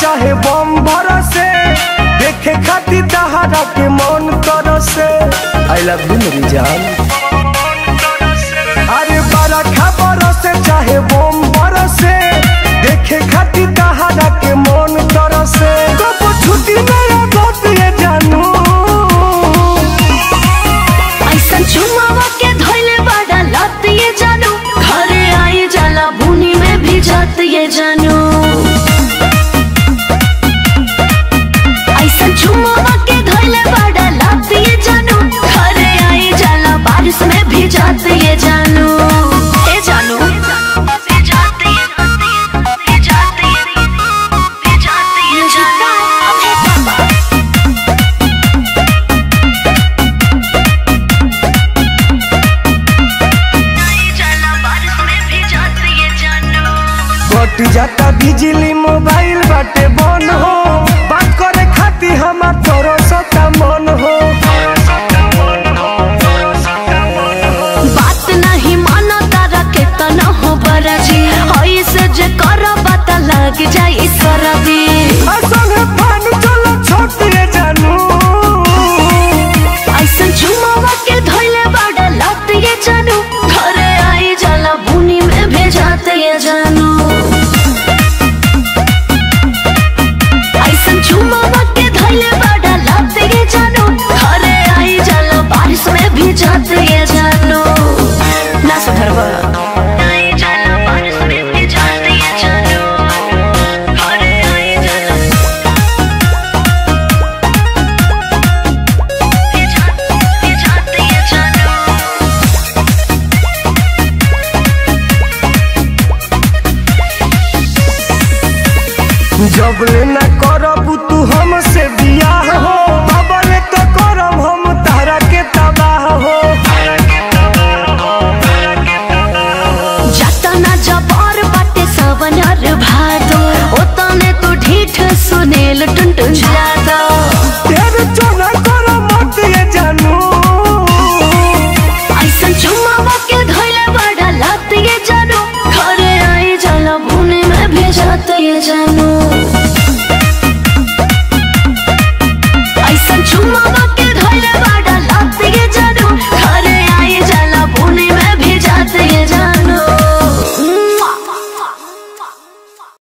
चाहे बम भरसे देखे खाती दहाड़ा के मन तरसे लव यू मेरी जान जाता बिजली मोबाइल बाटे बन हो बात करे खाती हमार तोरो जब लेना करब तू हमसे भी Trato y